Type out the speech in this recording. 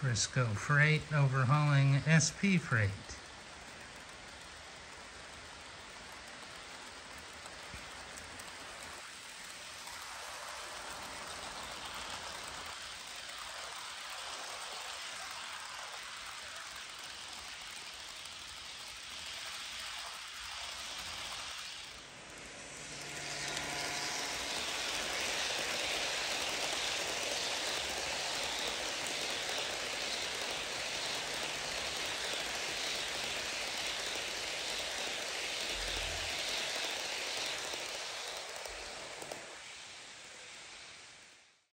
Frisco Freight overhauling SP Freight.